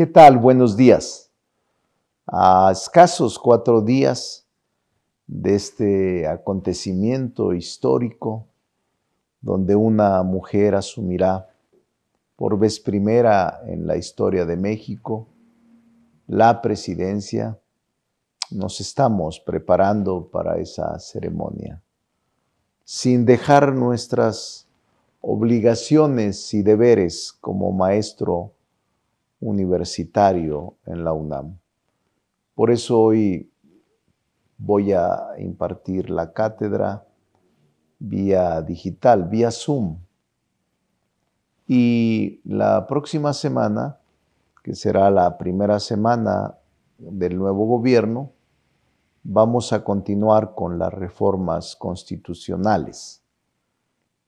¿Qué tal? Buenos días. A escasos cuatro días de este acontecimiento histórico donde una mujer asumirá por vez primera en la historia de México la presidencia, nos estamos preparando para esa ceremonia, sin dejar nuestras obligaciones y deberes como maestro universitario en la UNAM. Por eso hoy voy a impartir la cátedra vía digital, vía Zoom. Y la próxima semana, que será la primera semana del nuevo gobierno, vamos a continuar con las reformas constitucionales.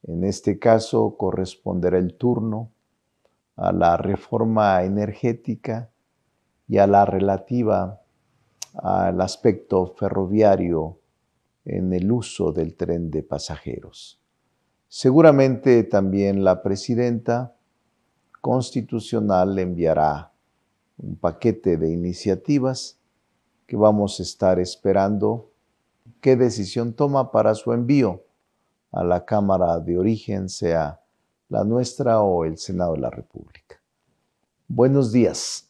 En este caso corresponderá el turno a la reforma energética y a la relativa al aspecto ferroviario en el uso del tren de pasajeros. Seguramente también la presidenta constitucional enviará un paquete de iniciativas que vamos a estar esperando qué decisión toma para su envío a la Cámara de origen, sea la nuestra o el Senado de la República. Buenos días.